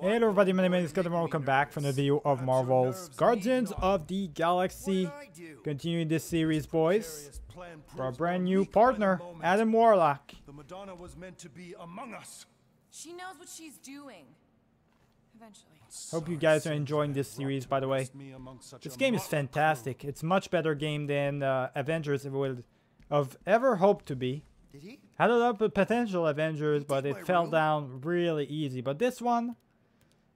Hey everybody, my name is Scott and welcome back for another video of Marvel's Guardians of the Galaxy. Continuing this series, boys. For our brand new partner, Adam Warlock. The Madonna was meant to be among us. She knows what she's doing. Eventually. Hope you guys are enjoying this series, by the way. This game is fantastic. It's much better game than uh, Avengers would have ever hoped to be. Had a lot of potential Avengers, but it fell down really easy. But this one,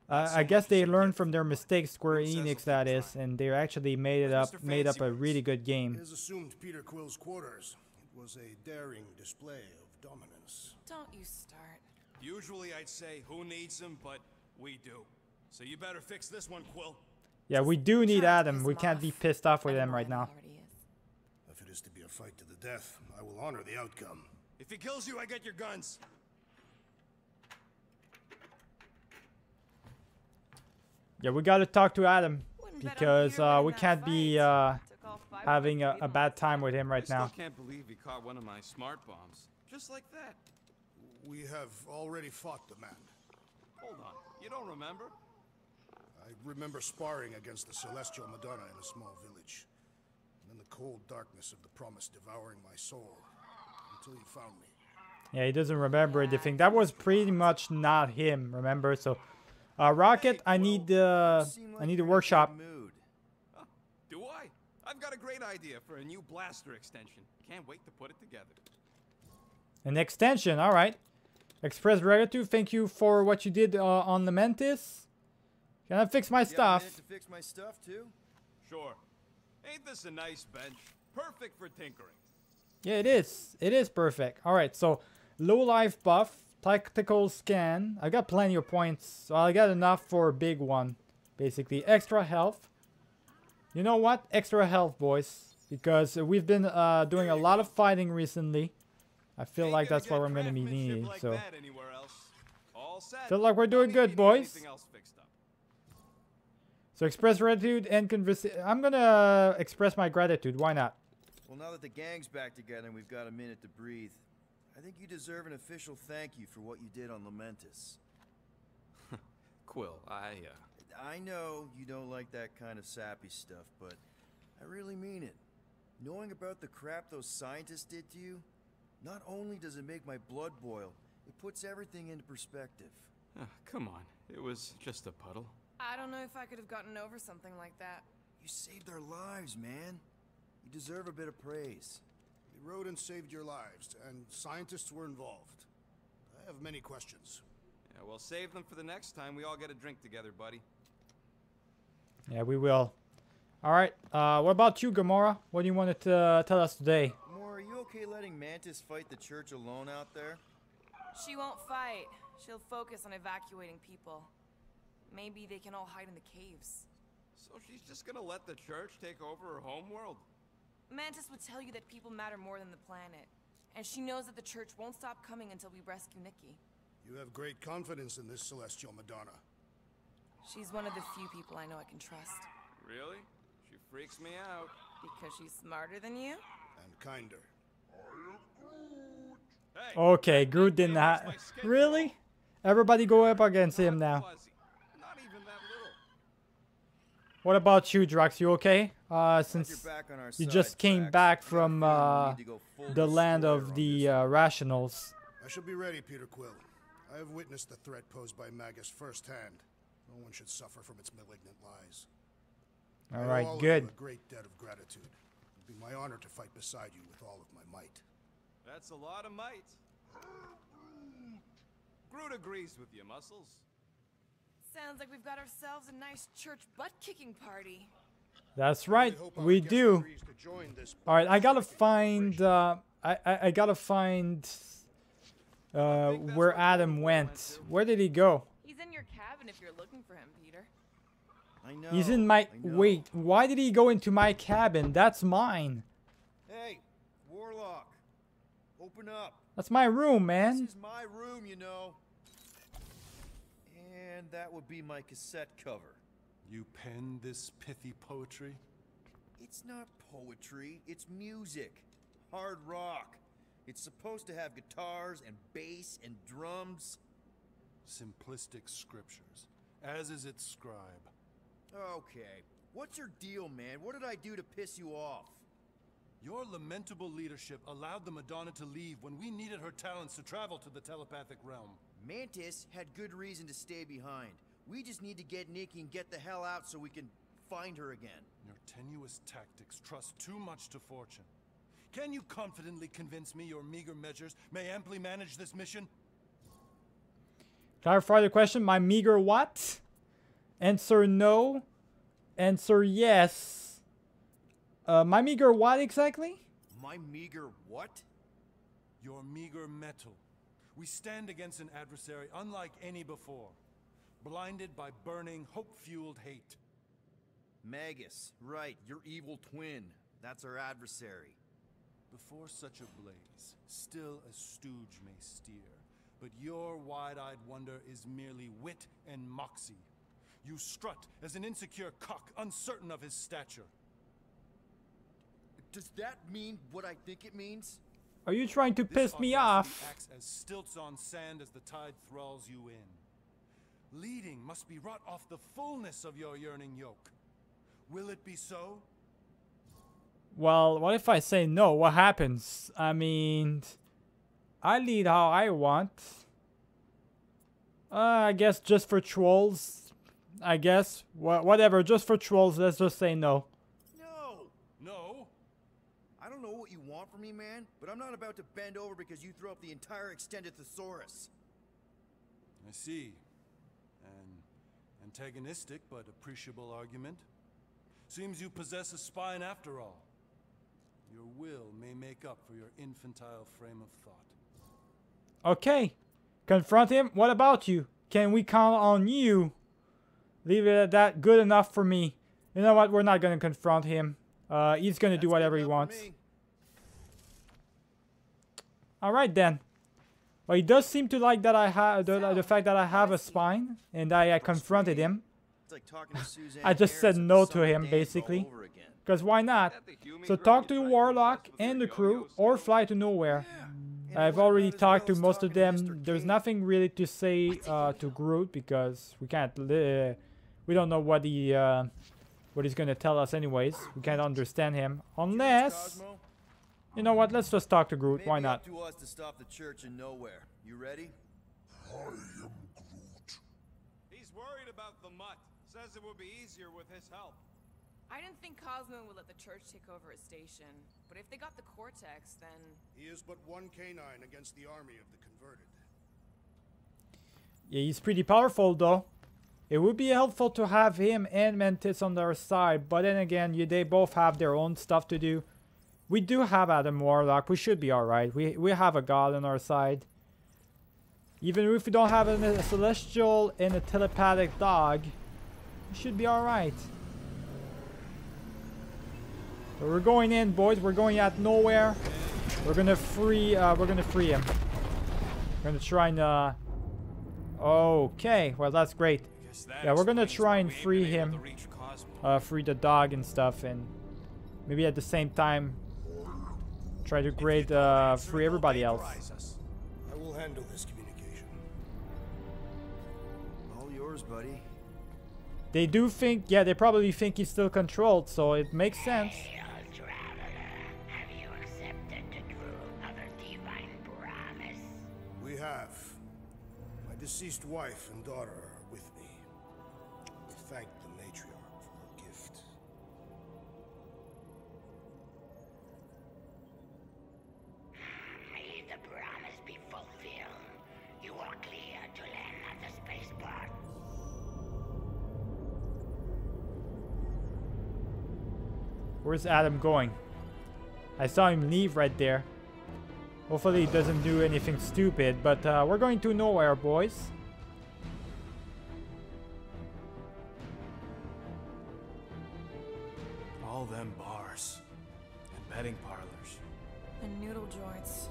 uh, I guess they learned from their mistakes, Square Enix that is, and they actually made it up, made up a really good game. It is assumed Peter Quill's quarters. It was a daring display of dominance. Don't you start. Usually I'd say who needs him, but we do. So you better fix this one, Quill. Yeah, we do need Adam. We can't be pissed off with him right now. If it is to be a fight to the death, I will honor the outcome. If he kills you, I get your guns. Yeah, we gotta talk to Adam Wouldn't bet on because uh, we can't be uh, Took all five having a, a bad time with him right now. I now. can't believe he caught one of my smart bombs. Just like that. We have already fought the man. Hold on. You don't remember? I remember sparring against the Celestial Madonna in a small village. And in the cold darkness of the promise devouring my soul until you found me. Yeah, he doesn't remember anything. That was pretty much not him, remember? So, uh, Rocket, I need the I need the workshop. Huh, do I? I've got a great idea for a new blaster extension. Can't wait to put it together. An extension, all right. Express gratitude. Thank you for what you did uh, on the Mantis. Can I fix my you stuff? to fix my stuff too? Sure. Ain't this a nice bench? Perfect for tinkering. Yeah, it is. It is perfect. All right, so low life buff, tactical scan. I got plenty of points, so I got enough for a big one. Basically, extra health. You know what? Extra health, boys, because we've been uh, doing a lot of fighting recently. I feel Ain't like that's what we're gonna be needing. like So that anywhere else. All set. Feel like we're doing good, boys. anything else fixed up. So express gratitude and converse. I'm gonna express my gratitude. Why not? Well, now that the gang's back together and we've got a minute to breathe, I think you deserve an official thank you for what you did on Lamentis. Quill, I, uh... I know you don't like that kind of sappy stuff, but I really mean it. Knowing about the crap those scientists did to you, not only does it make my blood boil, it puts everything into perspective. ah, come on. It was just a puddle. I don't know if I could have gotten over something like that. You saved our lives, man. You deserve a bit of praise. The rodents saved your lives, and scientists were involved. I have many questions. Yeah, well, save them for the next time we all get a drink together, buddy. Yeah, we will. All right. Uh, what about you, Gamora? What do you want to uh, tell us today? More, are you okay letting Mantis fight the church alone out there? She won't fight. She'll focus on evacuating people. Maybe they can all hide in the caves. So she's just gonna let the church take over her homeworld? Mantis would tell you that people matter more than the planet. And she knows that the church won't stop coming until we rescue Nikki. You have great confidence in this Celestial Madonna. She's one of the few people I know I can trust. Really? She freaks me out. Because she's smarter than you? And kinder. Hey! Okay, Groot did not. Really? Everybody go up against him now. Fuzzy. Not even that little. What about you, Drax? You okay? Uh, since back on our you side, just came Drax. back I got a from uh, need to go full the land of the uh, rationals. I shall be ready, Peter Quill. I have witnessed the threat posed by Magus firsthand. No one should suffer from its malignant lies. I All owe right, all good. you a great debt of gratitude. It'd be my honor to fight beside you with all of my might. That's a lot of might. Groot agrees with you, Muscles. Sounds like we've got ourselves a nice church butt-kicking party. That's right, hope we do. agrees to join this All right, I gotta find. Uh, I, I I gotta find. Uh, where Adam went. went. Where did he go? He's in your cabin if you're looking for him, Peter. I know. He's in my. Know. Wait, why did he go into my cabin? That's mine. Hey, Warlock. Open up. That's my room, man. This is my room, you know. And that would be my cassette cover. You pen this pithy poetry? It's not poetry, it's music. Hard rock. It's supposed to have guitars and bass and drums. Simplistic scriptures. as is its scribe. Okay. What's your deal, man? What did I do to piss you off? Your lamentable leadership allowed the Madonna to leave when we needed her talents to travel to the telepathic realm. Mantis had good reason to stay behind. We just need to get Nikki and get the hell out so we can find her again. Your tenuous tactics trust too much to fortune. Can you confidently convince me your meager measures may amply manage this mission? Clarify the question. My meager what? Answer no. Answer yes. Uh, my meager what exactly? My meager what? Your meager metal. We stand against an adversary unlike any before, blinded by burning, hope-fueled hate. Magus, right, your evil twin. That's our adversary. Before such a blaze, still a stooge may steer, but your wide-eyed wonder is merely wit and moxie. You strut as an insecure cock, uncertain of his stature. Does that mean what I think it means? Are you trying to piss me off? acts as stilts on sand as the tide thralls you in. Leading must be wrought off the fullness of your yearning yoke. Will it be so? Well, what if I say no? What happens? I mean, I lead how I want. Uh, I guess just for trolls. I guess. Wha whatever, just for trolls, let's just say. No! No. I don't know what you want from me, man, but I'm not about to bend over because you throw up the entire extended thesaurus. I see. An antagonistic but appreciable argument. Seems you possess a spine after all. Your will may make up for your infantile frame of thought. Okay. Confront him. What about you? Can we count on you? Leave it at that. Good enough for me. You know what? We're not gonna confront him. Uh, he's gonna do whatever he enough for wants. Me. All right then. Well, he does seem to like that I have the, the fact that I have a spine, and I, I confronted him. Like I just said no to him, basically. Cause why not? So talk to the warlock and the crew, or fly to Knowhere. I've already talked to most of them. There's nothing really to say uh, to Groot because we can't. Li- we don't know what he uh, what he's gonna tell us anyways. We can't understand him unless? You know what. Let's just talk to Groot. Maybe Why up not? to us to stop the church in Knowhere. You ready? I am Groot. He's worried about the mutt. Says it will be easier with his help. I didn't think Cosmo would let the church take over his station, but if they got the Cortex, then He is but one canine against the army of the converted. Yeah, he's pretty powerful though. It would be helpful to have him and Mantis on their side, but then again, you, they both have their own stuff to do. We do have Adam Warlock. We should be alright. We, we have a god on our side. Even if we don't have a, celestial and a telepathic dog, we should be alright. So we're going in, boys. We're going out Knowhere. We're gonna free. Uh, we're gonna free him. We're gonna try and. Uh, okay, well that's great. That Yeah, we're gonna try and free him. to reach Cosmo. Uh, free the dog and stuff, and maybe at the same time try to grade uh, free everybody else. I will handle this communication. All yours, buddy. They do think, yeah, they probably think he's still controlled, so it makes sense. Hail, traveler. Have you accepted the true of a divine promise? We have. My deceased wife and daughter Where's Adam going? I saw him leave right there. Hopefully he doesn't do anything stupid, but uh, we're going to Knowhere, boys. All them bars and betting parlors. and noodle joints.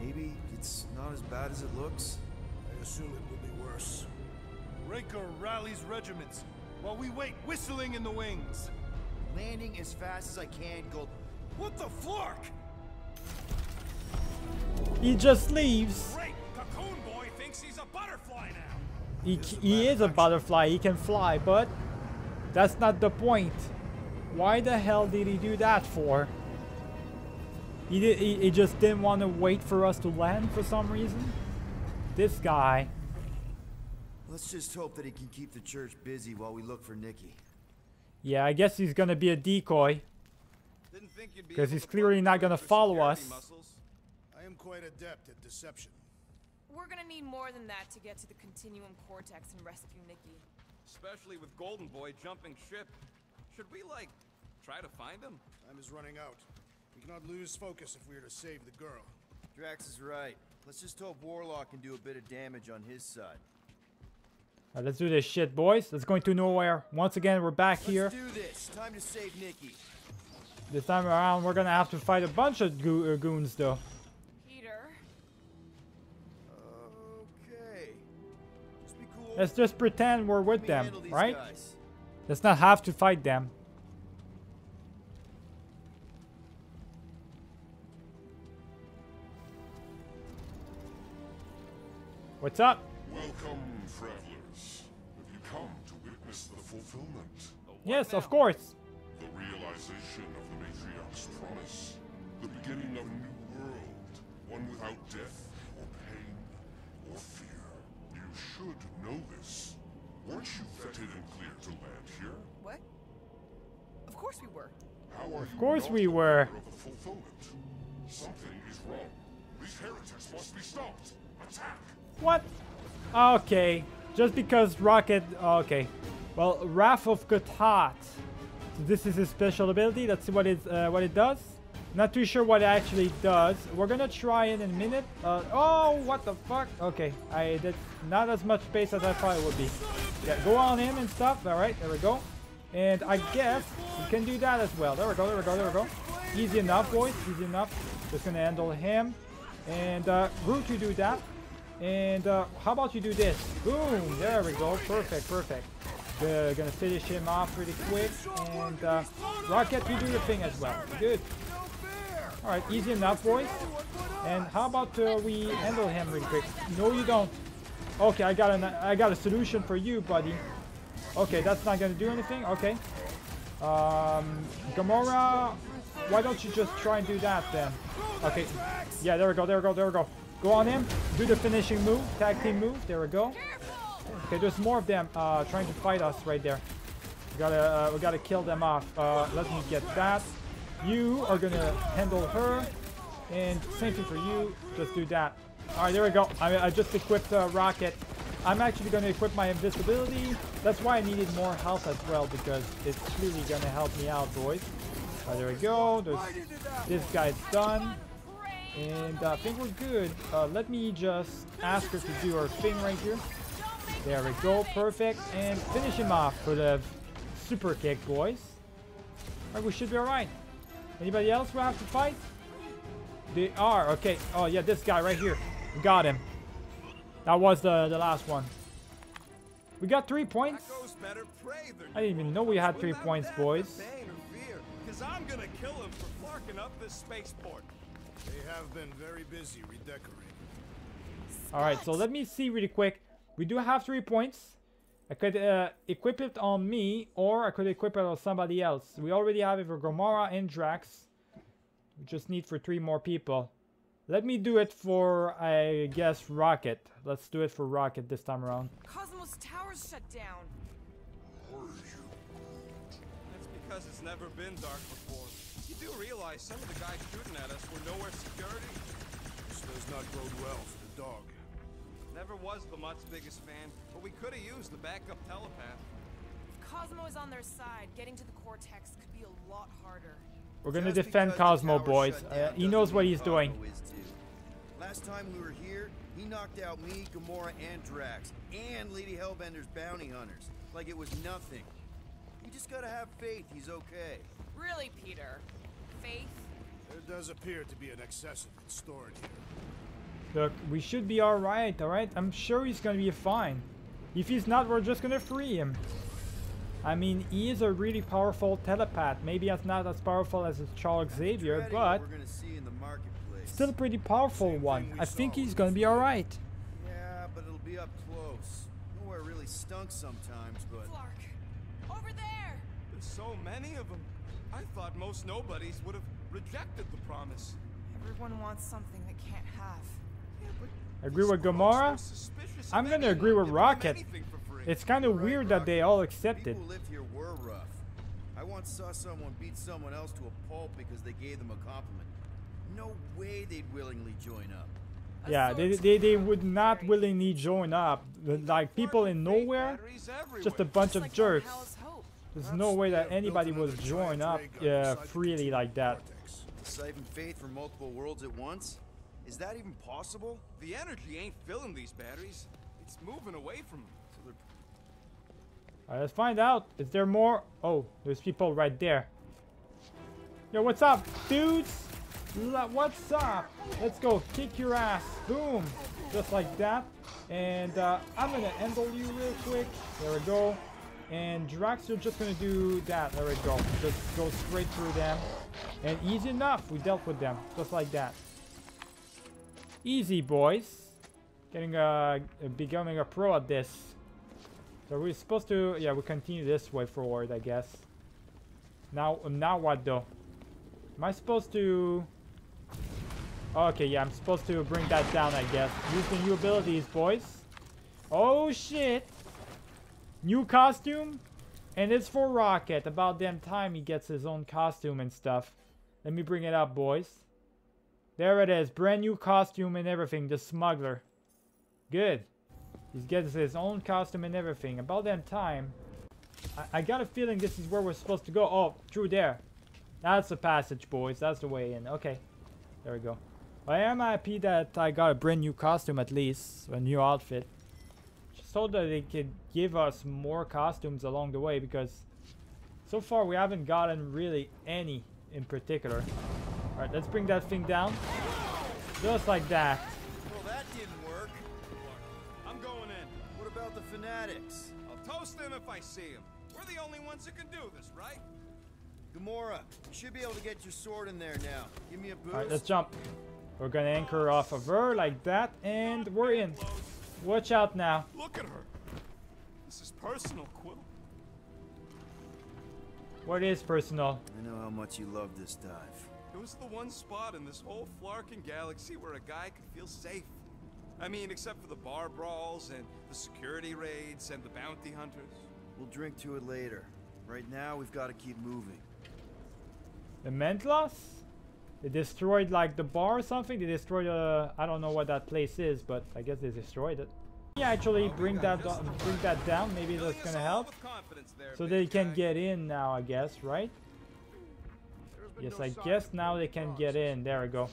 Maybe it's not as bad as it looks. I assume it will be worse. Raker rallies regiments while we wait whistling in the wings. Landing as fast as I can, go. What the flark? He just leaves. Great! Cocoon Boy thinks he's a butterfly now! he, he is a butterfly. He can fly, but that's not the point. Why the hell did he do that for? He, did, he, he just didn't want to wait for us to land for some reason? This guy. Let's just hope that he can keep the church busy while we look for Nikki. Yeah, I guess he's gonna be a decoy. Didn't think you'd be 'Cause able he's clearly not gonna follow us. muscles. I am quite adept at deception. We're gonna need more than that to get to the Continuum Cortex and rescue Nikki. Especially with Golden Boy jumping ship. Should we, like, try to find him? Time is running out. We cannot lose focus if we are to save the girl. Drax is right. Let's just hope Warlock can do a bit of damage on his side. Alright, let's do this shit, boys. It's going to Knowhere. Once again, we're back Let's here. do this. Time to save Nikki. This time around, we're gonna have to fight a bunch of go uh, goons, though. Peter, Okay. Just be cool. Let's just pretend we're with me them, right? guys. Let's not have to fight them. What's up? Yes, of course. the realization of the matriarch's promise, the beginning of a new world, one without death or pain or fear? You should know this. Weren't you vetted and cleared to land here? what? Of course we were. How are you course not we were. Of the fulfillment? Something is wrong. These heretics must be stopped. Attack! What? Okay. Just because Rocket... Okay. Well, Wrath of Katat. So this is his special ability. Let's see what it, uh, what it does. Not too sure what it actually does. We're gonna try it in a minute. Uh, oh, what the fuck? Okay. I did not as much space as I thought it would be. Yeah, go on in and stuff. Alright, there we go. And I guess we can do that as well. There we go, there we go, there we go. Easy enough, boys. Easy enough. Just gonna handle him. And uh, you do that. And uh, how about you do this? Boom! There we go. Perfect, perfect. Good. Gonna finish him off pretty quick. And uh, Rocket, you do your thing as well. Good. Alright, easy enough, boys. And how about uh, we handle him really quick? No, you don't. Okay, I got an I got a solution for you, buddy. Okay, that's not gonna do anything. Okay. Um, Gamora, why don't you just try and do that then? Okay. Yeah, there we go. There we go. There we go. Go on him. Do the finishing move. Tag team move. There we go. Okay, there's more of them uh, trying to fight us right there. We gotta, uh, we gotta kill them off. Uh, let me get that. You are gonna handle her, and same thing for you. Just do that. All right, there we go. I, I just equipped uh, Rocket. I'm actually gonna equip my invisibility. That's why I needed more health as well because it's clearly gonna help me out, boys. Right, there we go. There's, this guy's done. And uh, I think we're good. Uh, let me just ask her to do her thing right here. There we go, perfect. And finish him off for the super kick, boys. Alright, we should be alright. Anybody else we have to fight? They are, okay. Oh yeah, this guy right here. We got him. That was the, the last one. We got three points. Echoes better pray than I didn't even know we had three points, boys. Because I'm gonna kill him for flarking up this spaceport. They have been very busy redecorating. Alright, so let me see really quick. We do have three points. I could uh, equip it on me, or I could equip it on somebody else. We already have it for Gamora and Drax. We just need for three more people. Let me do it for, I guess, Rocket. Let's do it for Rocket this time around. Cosmos Tower's shut down. That's because it's never been dark before. You do realize some of the guys shooting at us were Knowhere security. This does not bode well for the dog. Never was Lamott's biggest fan, but we could have used the backup telepath. If Cosmo is on their side, getting to the Cortex could be a lot harder. We're gonna Just defend because Cosmo, boys. Uh, he knows what he's doing. Cosmo is. Last time we were here, he knocked out me, Gamora, and Drax, and Lady Hellbender's bounty hunters, like it was nothing. You just gotta have faith he's okay. Really, Peter? Faith? There does appear to be an excessive stored here. Look, we should be alright, alright? I'm sure he's gonna be fine. If he's not, we're just gonna free him. I mean, he is a really powerful telepath. Maybe it's not as powerful as Charles Xavier, but we're gonna see in the marketplace. still a pretty powerful Same one. I think he's gonna be alright. Yeah, but it'll be up close. Knowhere really stunk sometimes, but Flark! Over there! There's so many of them. I thought most nobodies would have rejected the promise. Everyone wants something they can't have. Yeah, Agree with scrolls Gamora? I'm gonna agree with Rocket. anything for free. It's kind of weird that they all accepted. people who lived here were rough. I once saw someone beat someone else to a pulp because they gave them a compliment. No way they'd willingly join up. A Yeah, they, they, they would not willingly join up. Like people in Knowhere, just a bunch Just of like jerks. There's no way that anybody would join up uh, freely like that. Siphon faith from multiple worlds at once? Is that even possible? The energy ain't filling these batteries. It's moving away from them. So they're Alright, let's find out. Is there more? Oh, there's people right there. Yo, what's up, dudes? What's up? Let's go. Kick your ass. Boom. Just like that. And uh, I'm gonna handle you real quick. There we go. And Drax, you're just gonna do that. There we go. Just go straight through them. And easy enough. We dealt with them. Just like that. Easy, boys. Getting uh, becoming a pro at this. So we're supposed to, yeah, we continue this way forward, I guess. Now, now what though? Am I supposed to? Okay, yeah, I'm supposed to bring that down, I guess. The new abilities, boys. Oh shit! New costume, and it's for Rocket. About damn time he gets his own costume and stuff. Let me bring it up, boys. There it is, brand new costume and everything. The smuggler. Good. He gets his own costume and everything. About that time. I, I got a feeling this is where we're supposed to go. Oh, through there. That's the passage, boys. That's the way in. Okay. There we go. I am happy that I got a brand new costume at least. A new outfit. Just so that they could give us more costumes along the way because so far we haven't gotten really any in particular. Alright, let's bring that thing down. Just like that. Well, that didn't work. I'm going in. What about the fanatics? I'll toast them if I see them. We're the only ones who can do this, right? Gamora, you should be able to get your sword in there now. Give me a boost. Alright, let's jump. We're gonna anchor off of her like that, and we're in. Watch out now. Look at her. This is personal, Quill. What is personal? I know how much you love this dive. It was the one spot in this whole Flarkin galaxy where a guy could feel safe. I mean, except for the bar brawls and the security raids and the bounty hunters. We'll drink to it later. Right now, we've got to keep moving. The Mentlas? They destroyed like the bar or something? They destroyed uh I don't know what that place is, but I guess they destroyed it. Yeah, actually bring that bring that down. Maybe that's gonna help. confidence there, So they can guy. get in now, I guess, right? Yes, I guess now they can get in. There we go.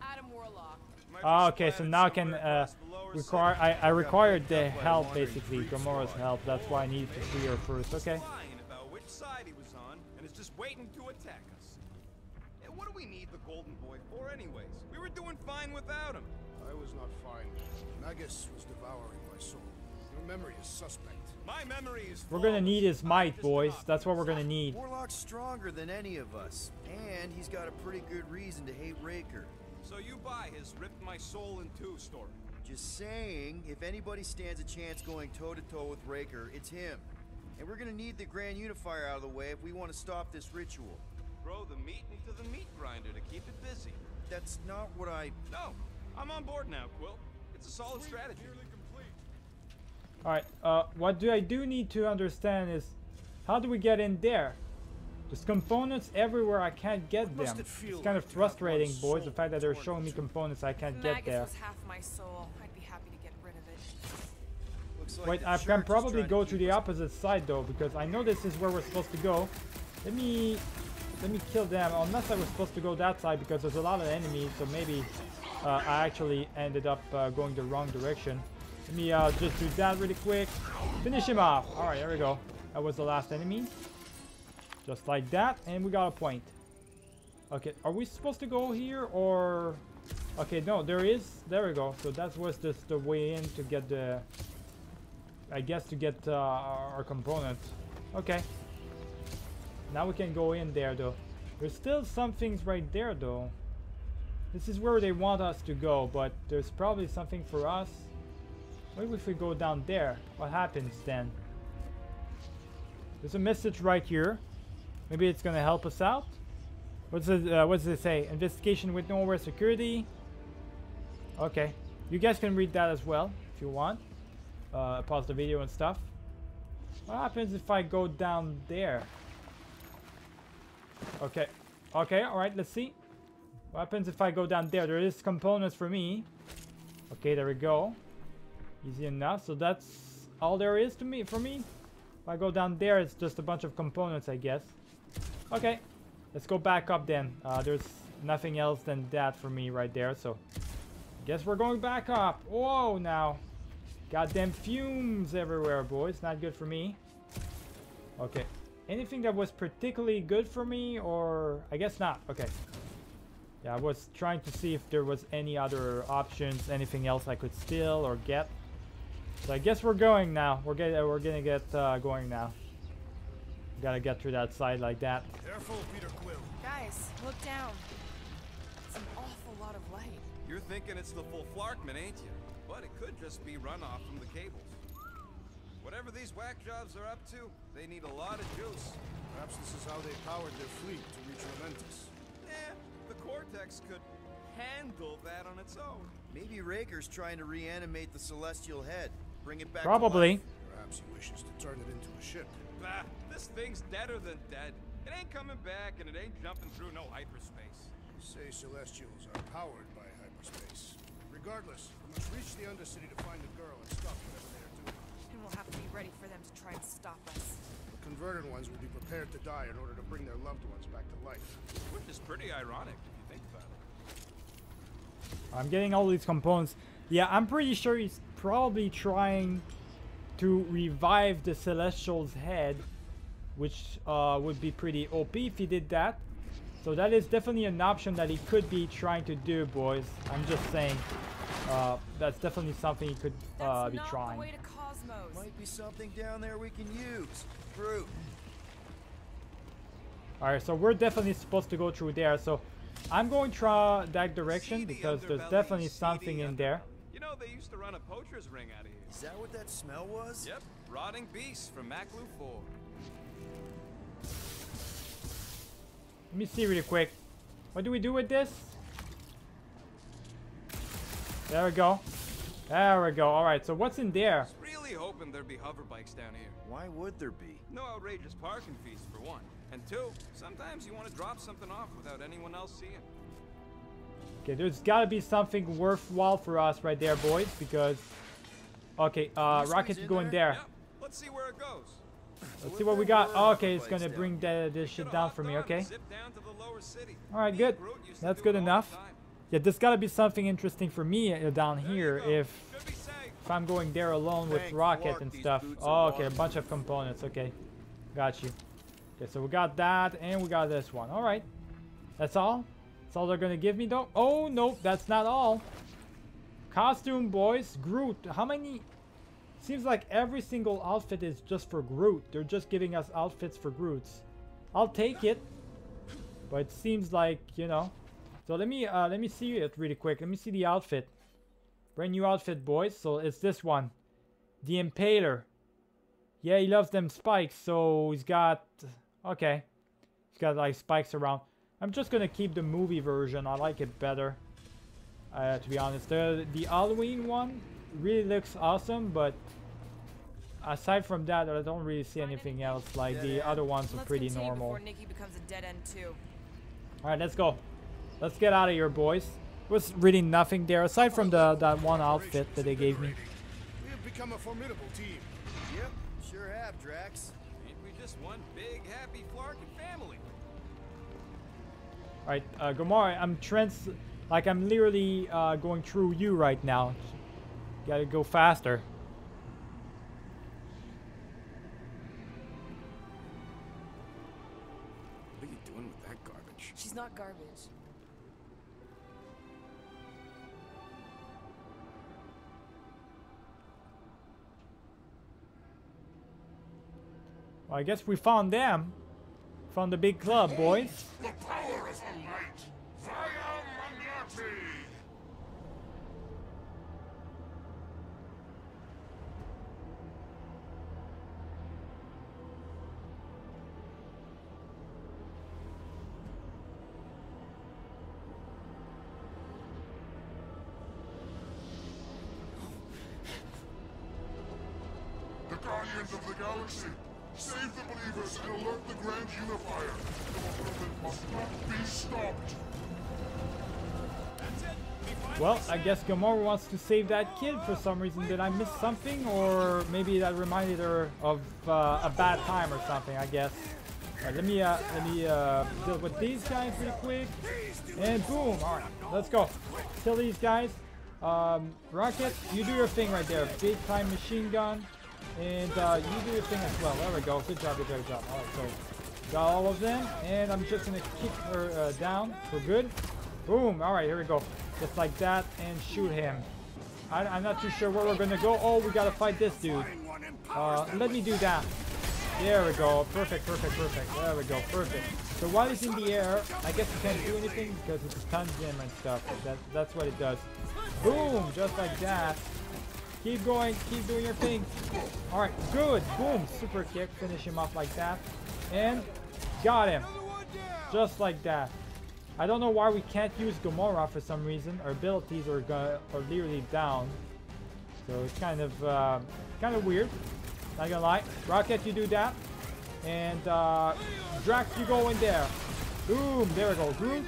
Adam Warlock. Might be Ah, okay, so now I can uh, across the lower require. I, I required the picked up by a help basically, freak Gamora's help. That's why I needed to free her first. Okay. about which side he was on, and is just waiting to attack us. And what do we need the Golden Boy for, anyways? We were doing fine without him. I was not fine. Magus was devouring my soul. Your memory is suspect. My memory is. We're gonna need his might, boys. That's what we're gonna need. Warlock's stronger than any of us, and he's got a pretty good reason to hate Raker. So you buy his ripped my soul in two story. Just saying, if anybody stands a chance going toe to toe with Raker, it's him. And we're gonna need the Grand Unifier out of the way if we want to stop this ritual. Throw the meat into the meat grinder to keep it busy. That's not what I. No, I'm on board now, Quill. It's a solid strategy. Alright, uh, what do I do need to understand is how do we get in there? There's components everywhere I can't get What them. it It's kind of like to frustrating, boys, the fact that they're showing me components I can't If get there. was half my soul, I'd be happy to get rid of it. Looks like Wait, I church can probably go to to the opposite side though, because I know this is where we're supposed to go. Let me let me kill them, unless I was supposed to go that side because there's a lot of enemies, so maybe uh, I actually ended up uh, going the wrong direction. Let me uh, just do that really quick. Finish him off. Alright, there we go. That was the last enemy. Just like that, and we got a point. Okay, are we supposed to go here or... Okay, no, there is. There we go. So that was just the way in to get the... I guess to get uh, our our component. Okay. Now we can go in there though. There's still some things right there though. This is where they want us to go, but there's probably something for us. What if we go down there? What happens then? There's a message right here. Maybe it's gonna help us out. What's it? Uh, what does it say? Investigation with Knowhere security. Okay, you guys can read that as well if you want. Uh, pause the video and stuff. What happens if I go down there? Okay, okay, all right. Let's see. What happens if I go down there? There is components for me. Okay, there we go. Easy enough. So that's all there is to me for me. If I go down there, it's just a bunch of components, I guess. Okay, let's go back up then. Uh, there's nothing else than that for me right there. So, I guess we're going back up. Whoa, now. Goddamn fumes everywhere, boys. Not good for me. Okay. Anything that was particularly good for me, or... I guess not. Okay. Yeah, I was trying to see if there was any other options, anything else I could steal or get. So I guess we're going now. We're getting we're gonna get uh, going now. Gotta get through that side like that. Careful, Peter Quill. Guys, look down. It's an awful lot of light. You're thinking it's the full Flarkman, ain't you? But it could just be runoff from the cables. Whatever these whack jobs are up to, they need a lot of juice. Perhaps this is how they powered their fleet to reach Lamentis. Eh, the Cortex could handle that on its own. Maybe Raker's trying to reanimate the Celestial Head. Bring it back Probably. Perhaps he wishes to turn it into a ship. Bah, this thing's deader than dead. It ain't coming back, and it ain't jumping through no hyperspace. You say Celestials are powered by hyperspace. Regardless, we must reach the Undercity to find the girl and stop whatever they are doing. And we'll have to be ready for them to try and stop us. The converted ones will be prepared to die in order to bring their loved ones back to life. Which is pretty ironic if you think about it. I'm getting all these components. Yeah, I'm pretty sure he's probably trying to revive the Celestial's head, which uh, would be pretty OP if he did that. So that is definitely an option that he could be trying to do, boys. I'm just saying. Uh, that's definitely something he could uh, That's be not trying. the way to Cosmos. Might be something down there we can use. Fruit. Alright, so we're definitely supposed to go through there. So I'm going to try that direction Seedy because there's definitely seedy something in there. Underbelly. You know, they used to run a poacher's ring out of here. Is that what that smell was? Yep, rotting beasts from Maklu 4. Let me see really quick. What do we do with this? There we go. There we go. Alright, so what's in there? Really hoping there'd be hover bikes down here. Why would there be? No outrageous parking fees, for one. And two, sometimes you want to drop something off without anyone else seeing. Okay, there's gotta be something worthwhile for us right there, boys, because... Okay, uh, Can Rocket's going there? there. Yep, let's see where it goes. Let's see what we got. Oh, okay, it's gonna bring the, this shit down for me, okay? zip down to the lower city. Alright, good. and Groot used to That's good it all the enough. Yeah, there's gotta be something interesting for me uh, down here if Should be safe. if I'm going there alone with Rocket and stuff. Oh, okay, a bunch of components. Okay, got you. Okay, so we got that and we got this one. All right, that's all. That's all they're gonna give me though. Oh nope, that's not all. Costume boys, Groot. How many? Seems like every single outfit is just for Groot. They're just giving us outfits for Groots. I'll take it, but it seems like you know. So let me uh, let me see it really quick. Let me see the outfit. Brand new outfit, boys. So it's this one, the Impaler. Yeah, he loves them spikes. So he's got okay. He's got like spikes around. I'm just gonna keep the movie version. I like it better. Uh, to be honest, the the Halloween one really looks awesome, but aside from that, I don't really see anything else. Like the other ones are pretty normal. before Nikki becomes a dead end too. All right, let's go. Let's get out of here, boys. Was really nothing there aside from the that one outfit that they gave me. We have become a formidable team. Yep, sure have, Drax. Ain't we just one big happy Flarkin family? All right, uh, Gamora, I'm trans, like I'm literally uh, going through you right now. Gotta go faster. What are you doing with that garbage? She's not garbage. Well, I guess we found them from the big club, boys. The. The Guardians of the Galaxy Save the believers and alert the Grand Unifier. The movement must not be stopped. Well, I guess Gamora wants to save that kid for some reason. Did I miss something? Or maybe that reminded her of uh, a bad time or something, I guess. Alright, let me, uh, let me uh, deal with these guys real quick. And boom! Alright, let's go. Kill these guys. Um, Rocket, you do your thing right there. Big time machine gun. And uh, you do your thing as well. There we go. Good job, good job, good job. Alright, so got all of them. And I'm just gonna kick her uh, down for good. Boom! Alright, here we go. Just like that, and shoot him. I, am not too sure where we're gonna go. Oh, we gotta fight this dude. Uh, let me do that. There we go. Perfect, perfect, perfect. There we go. Perfect. So while he's in the air, I guess he can't do anything because it stuns him and stuff. That, that's what it does. Boom! Just like that. Keep going. Keep doing your thing. Alright, good. Boom. Super kick. Finish him off like that. And got him. Just like that. I don't know why we can't use Gamora for some reason. Our abilities are, are literally down. So it's kind of uh, kind of weird. Not gonna lie. Rocket, you do that. And uh, Drax, you go in there. Boom, there we go. Groot,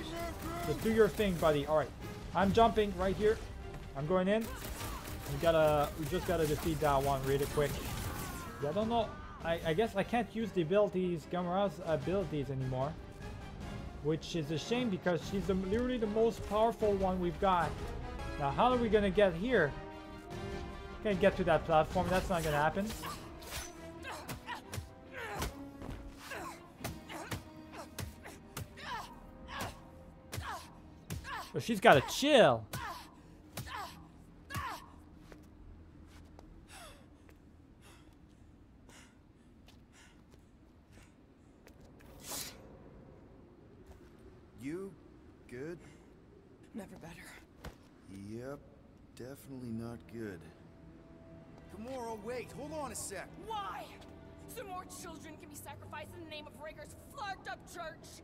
just do your thing, buddy. All right, I'm jumping right here. I'm going in. We gotta, we just gotta defeat that one really quick. I don't know. I, I guess I can't use the abilities, Gamora's abilities anymore. Which is a shame because she's the, literally the most powerful one we've got. Now, how are we gonna get here? Can't get to that platform. That's not gonna happen. But she's gotta chill. You? Good? Never better. Yep, definitely not good. Gamora, wait, hold on a sec. Why? So more children can be sacrificed in the name of Raker's flarked up church?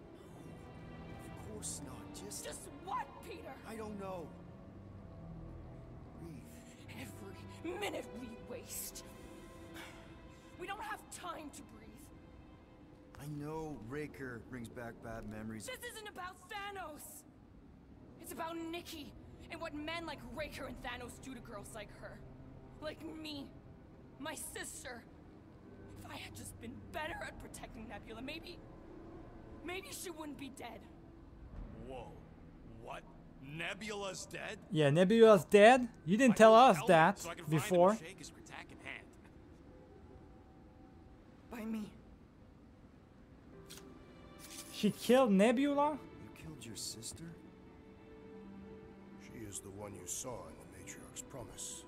Of course not, just... Just what, Peter? I don't know. Breathe. Every minute we waste. We don't have time to breathe. I know Raker brings back bad memories. This isn't about Thanos. It's about Nikki and what men like Raker and Thanos do to girls like her. Like me. My sister. If I had just been better at protecting Nebula, maybe... Maybe she wouldn't be dead. Whoa. What? Nebula's dead? Yeah, Nebula's dead? You didn't tell us that so I can find him before. shake his hand. By me. She killed Nebula? You killed your sister? She is the one you saw in the Matriarch's promise.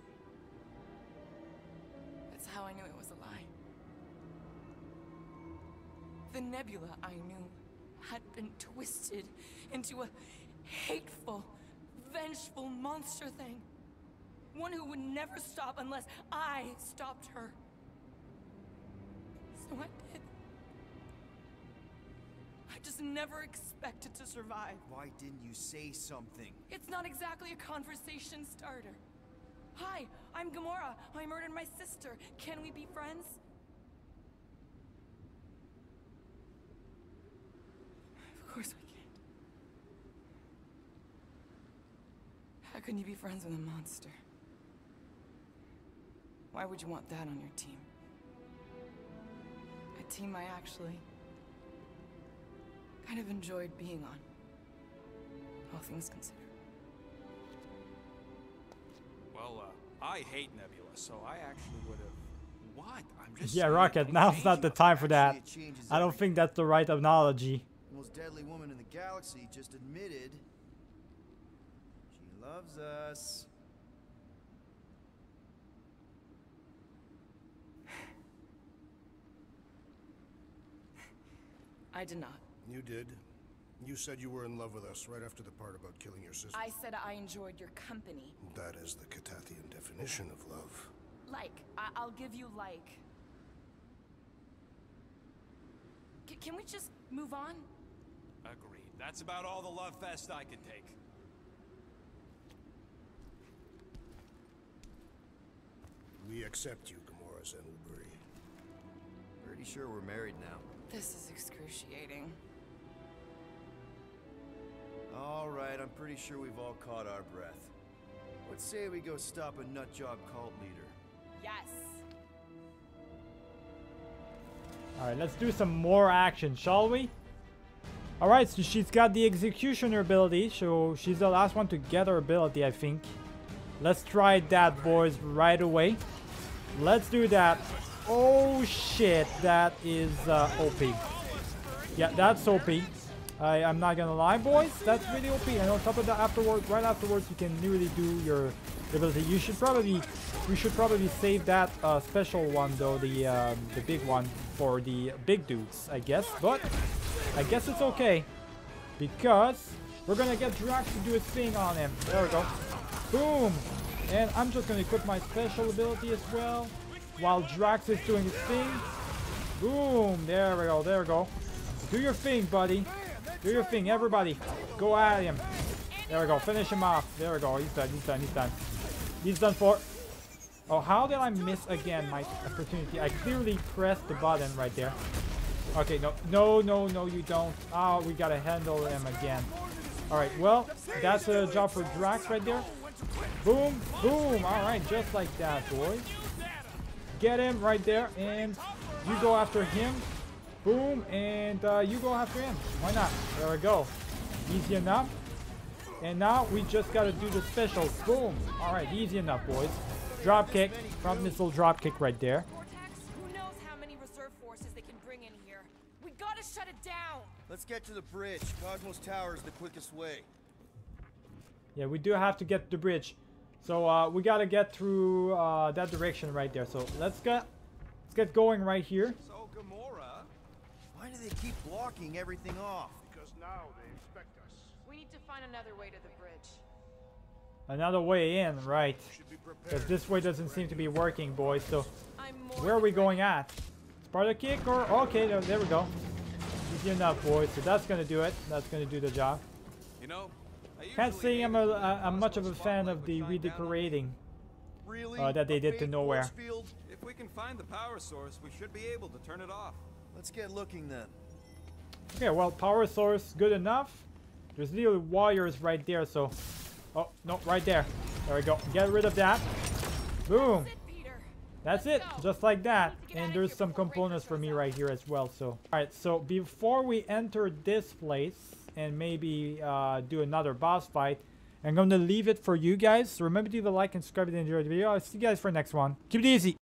How I knew it was a lie. The Nebula I knew had been twisted into a hateful, vengeful monster thing. One who would never stop unless I stopped her. So I did. I just never expected to survive. Why didn't you say something? It's not exactly a conversation starter. Hi, I'm Gamora. I murdered my sister. Can we be friends? Of course we can't. How can you be friends with a monster? Why would you want that on your team? A team I actually kind of enjoyed being on. All things considered. I hate Nebula, so I actually would have. What? I'm just. Yeah, Rocket, now's not the time for that. Actually, it changes I don't everything. think that's the right analogy. The most deadly woman in the galaxy just admitted she loves us. I did not. You did. You said you were in love with us right after the part about killing your sister. I said I enjoyed your company. That is the Catathian definition of love. Like, I- I'll give you like. C- can we just move on? Agreed. That's about all the love fest I can take. We accept you, Gamora Zen Whoberi. Pretty sure we're married now. This is excruciating. All right, I'm pretty sure we've all caught our breath. Let's say we go stop a nutjob cult leader. Yes. Alright, let's do some more action, shall we? Alright, so she's got the executioner ability, so she's the last one to get her ability, I think. Let's try that, boys, right away. Let's do that. Oh, shit, that is uh, OP. Yeah, that's OP. I, I'm not gonna lie, boys, that's really OP. And on top of that, afterwards, right afterwards, you can really do your ability. You should probably, we should probably save that uh, special one, though, the um, the big one, for the big dudes, I guess. But I guess it's okay because we're gonna get Drax to do his thing on him. There we go. Boom. And I'm just gonna equip my special ability as well while Drax is doing his thing. Boom. There we go. There we go. Do your thing, buddy. Do your thing, everybody. Go at him. There we go. Finish him off. There we go. He's done. He's done. He's done. He's done for. Oh, how did I miss again my opportunity? I clearly pressed the button right there. Okay, no, no, no, no, you don't. Oh, we gotta handle him again. All right, well, that's a job for Drax right there. Boom, boom. All right, just like that, boys. Get him right there, and you go after him. Boom, and uh, you go after him. Why not? There we go. Easy enough. And now we just gotta do the special. Boom. All right, easy enough, boys. Drop kick, front missile drop kick right there. Cortex, who knows how many reserve forces they can bring in here? We gotta shut it down. Let's get to the bridge. Cosmo's Tower is the quickest way. Yeah, we do have to get the bridge. So uh, we gotta get through uh, that direction right there. So let's get let's get going right here. So, do they keep blocking everything off? Because now they expect us. We need to find another way to the bridge. Another way in, right? Should be prepared. Because this way doesn't seem to be working, boys. So where are we going at? Sparta kick or okay? There, there we go. Easy enough, boys. So that's gonna do it. That's gonna do the job. you know, I Can't say I'm aim a, to leave a, the I'm much of a fan of the nine down on redecorating. Really? Uh, that they did to Knowhere. If we can find the power source, we should be able to turn it off. Let's get looking then. Okay, well, power source, good enough. There's little wires right there, so... Oh, no, right there. There we go. Get rid of that. Boom. That's it, Peter. That's Let's it, go. just like that. We need to get And there's some components for me right here as well, so... Alright, so before we enter this place and maybe uh, do another boss fight, I'm going to leave it for you guys. So remember to leave a like and subscribe if you enjoyed the video. I'll see you guys for the next one. Keep it easy.